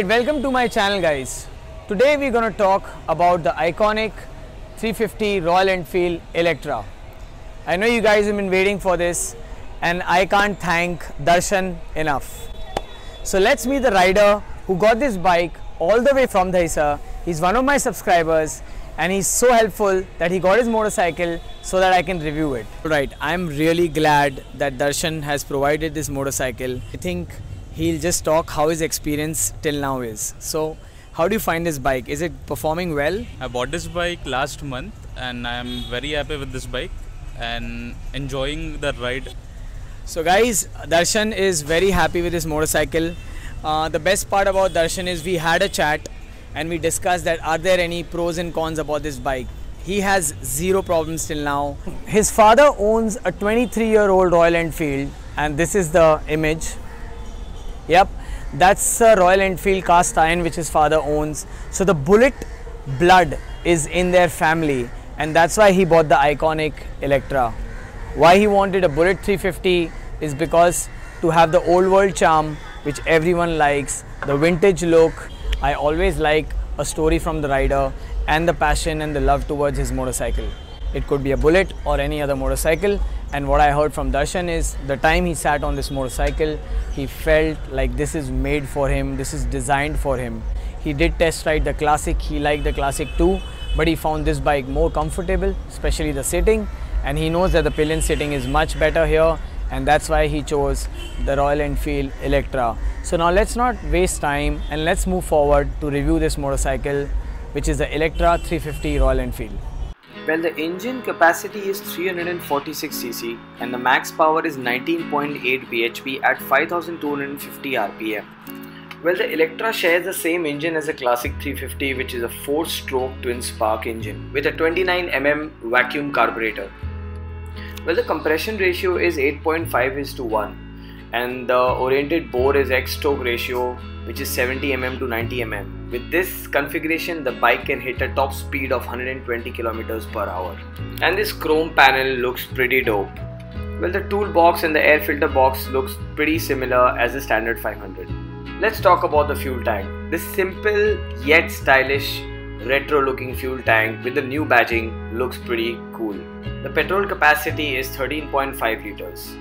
Alright, welcome to my channel guys. Today we're going to talk about the iconic 350 Royal Enfield Electra. I know you guys have been waiting for this and I can't thank Darshan enough. So let's meet the rider who got this bike all the way from Dahisar. He's one of my subscribers and he's so helpful that he got his motorcycle so that I can review it. Right, I'm really glad that Darshan has provided this motorcycle. I think he'll just talk how his experience till now is. So, how do you find this bike? Is it performing well? I bought this bike last month and I am very happy with this bike and enjoying the ride. So, guys, Darshan is very happy with his motorcycle. Uh, the best part about Darshan is we had a chat and we discussed that are there any pros and cons about this bike. He has zero problems till now. His father owns a 23 year old Royal Enfield and this is the image. Yep, that's a Royal Enfield cast iron which his father owns. So the bullet blood is in their family and that's why he bought the iconic Electra. Why he wanted a Bullet 350 is because to have the old world charm which everyone likes, the vintage look. I always like a story from the rider and the passion and the love towards his motorcycle. It could be a Bullet or any other motorcycle. And what I heard from Darshan is the time he sat on this motorcycle, he felt like this is made for him, this is designed for him. He did test ride the Classic, he liked the Classic too, but he found this bike more comfortable, especially the sitting. And he knows that the pillion sitting is much better here and that's why he chose the Royal Enfield Electra. So now let's not waste time and let's move forward to review this motorcycle which is the Electra 350 Royal Enfield. Well, the engine capacity is 346cc and the max power is 19.8 bhp at 5250 rpm. Well, the Electra shares the same engine as the classic 350 which is a 4-stroke twin spark engine with a 29mm vacuum carburetor. Well, the compression ratio is 8.5 is to 1 and the oriented bore is X-stroke ratio which is 70 mm to 90 mm. With this configuration the bike can hit a top speed of 120 km per hour. And this chrome panel looks pretty dope. Well the toolbox and the air filter box looks pretty similar as the standard 500. Let's talk about the fuel tank. This simple yet stylish retro looking fuel tank with the new badging looks pretty cool. The petrol capacity is 13.5 liters.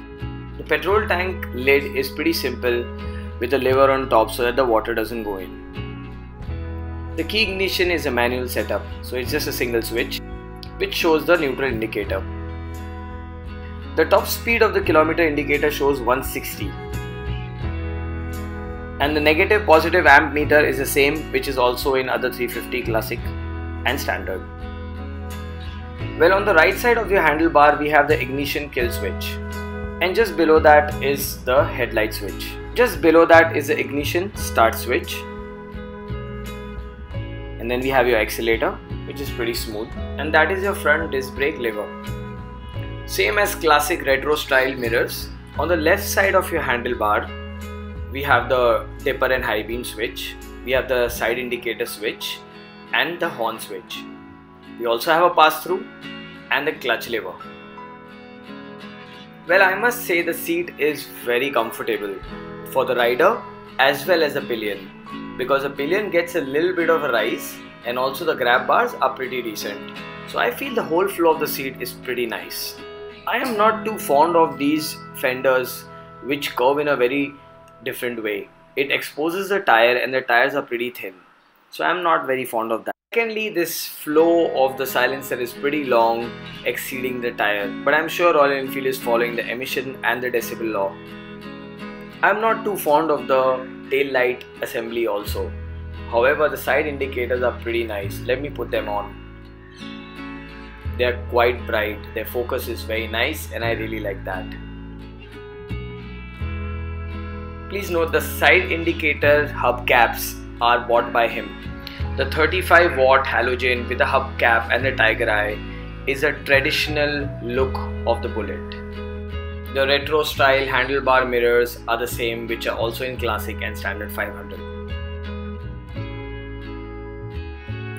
Petrol tank lid is pretty simple with a lever on top so that the water doesn't go in. The key ignition is a manual setup so it's just a single switch which shows the neutral indicator. The top speed of the kilometer indicator shows 160 and the negative positive amp meter is the same which is also in other 350 classic and standard. Well on the right side of your handlebar we have the ignition kill switch and just below that is the headlight switch. Just below that is the ignition start switch and then we have your accelerator which is pretty smooth and that is your front disc brake lever. Same as classic retro style mirrors. On the left side of your handlebar we have the taper and high beam switch, we have the side indicator switch and the horn switch. We also have a pass through and the clutch lever. Well, I must say the seat is very comfortable for the rider as well as the pillion because the pillion gets a little bit of a rise and also the grab bars are pretty decent. So I feel the whole flow of the seat is pretty nice. I am not too fond of these fenders which curve in a very different way. It exposes the tire and the tires are pretty thin. So I'm not very fond of that. Secondly, this flow of the silencer is pretty long, exceeding the tire. But I'm sure Royal Enfield is following the emission and the decibel law. I'm not too fond of the tail light assembly also. However, the side indicators are pretty nice. Let me put them on. They are quite bright. Their focus is very nice and I really like that. Please note the side indicator hubcaps are bought by him. The 35 watt halogen with a hubcap and a tiger eye is a traditional look of the Bullet. The retro style handlebar mirrors are the same which are also in classic and standard 500.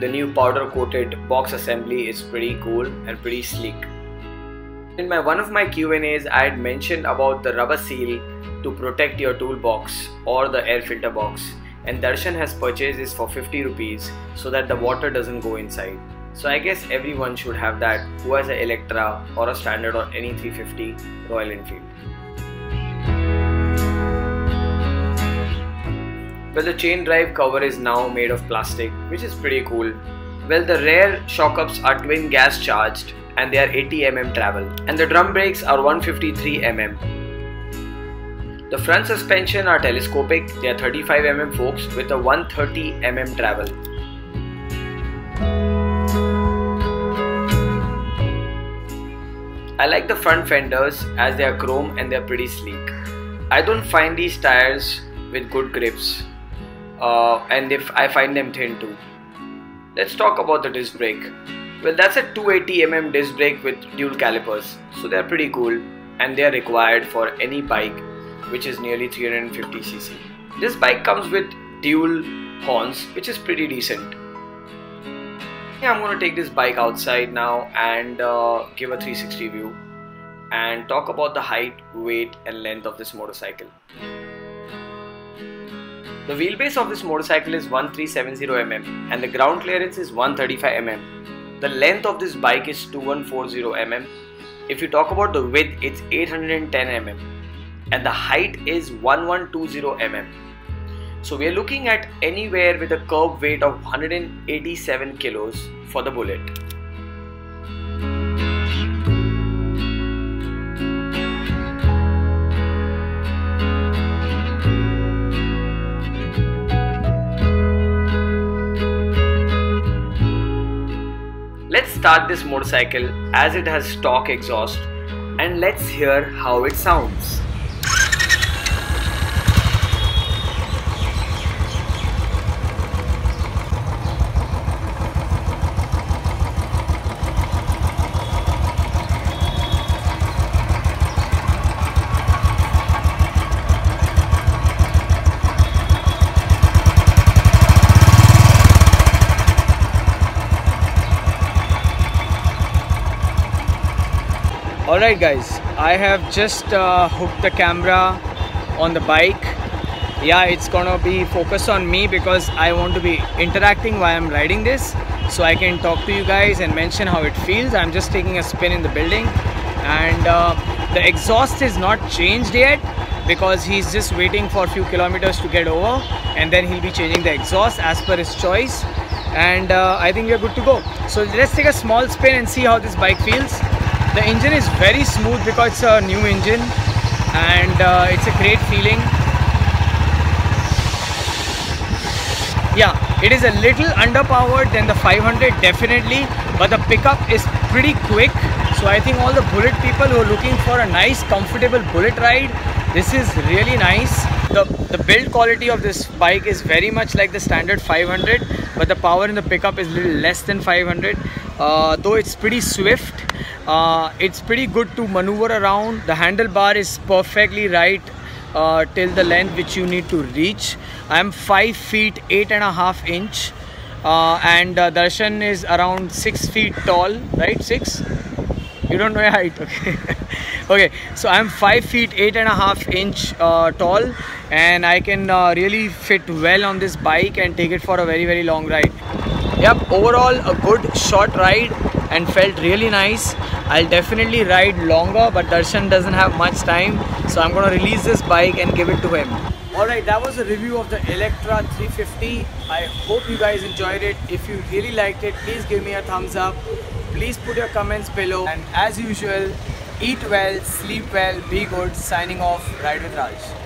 The new powder coated box assembly is pretty cool and pretty sleek. In my one of my Q&As I had mentioned about the rubber seal to protect your toolbox or the air filter box and Darshan has purchased this for 50 rupees so that the water doesn't go inside. So I guess everyone should have that who has a Electra or a standard or any 350 Royal Enfield. Well, the chain drive cover is now made of plastic, which is pretty cool. Well, the rear shock ups are twin gas charged and they are 80 mm travel, and the drum brakes are 153 mm. The front suspension are telescopic, they are 35 mm forks with a 130 mm travel. I like the front fenders as they are chrome and they are pretty sleek. I don't find these tires with good grips uh, and if I find them thin too. Let's talk about the disc brake. Well, that's a 280mm disc brake with dual calipers, so they're pretty cool and they are required for any bike which is nearly 350cc. This bike comes with dual horns, which is pretty decent. Yeah, I'm gonna take this bike outside now and uh, give a 360 view and talk about the height, weight, and length of this motorcycle. The wheelbase of this motorcycle is 1370 mm and the ground clearance is 135 mm. The length of this bike is 2140 mm. If you talk about the width, it's 810 mm and the height is 1120 mm. So we are looking at anywhere with a curb weight of 187 kilos for the bullet. Let's start this motorcycle as it has stock exhaust and let's hear how it sounds. Alright guys, I have just uh, hooked the camera on the bike. Yeah, it's gonna be focused on me because I want to be interacting while I'm riding this so I can talk to you guys and mention how it feels. I'm just taking a spin in the building and uh, the exhaust is not changed yet because he's just waiting for a few kilometers to get over and then he'll be changing the exhaust as per his choice and uh, I think we're good to go. So let's take a small spin and see how this bike feels. The engine is very smooth because it's a new engine and uh, it's a great feeling. Yeah, it is a little underpowered than the 500 definitely, but the pickup is pretty quick. So I think all the bullet people who are looking for a nice comfortable bullet ride, this is really nice. The, the build quality of this bike is very much like the standard 500, but the power in the pickup is little less than 500. Uh, though it's pretty swift uh, it's pretty good to maneuver around. The handlebar is perfectly right uh, till the length which you need to reach. I'm 5 feet 8 and a half inch uh, and uh, Darshan is around 6 feet tall right? 6 you don't know your height okay. Okay so I'm 5 feet 8 and a half inch uh, tall and I can uh, really fit well on this bike and take it for a very very long ride yep overall a good short ride and felt really nice I'll definitely ride longer but Darshan doesn't have much time so I'm gonna release this bike and give it to him Alright, that was a review of the Electra 350. I hope you guys enjoyed it. If you really liked it, please give me a thumbs up. Please put your comments below. And as usual, eat well, sleep well, be good. Signing off, Ride with Raj.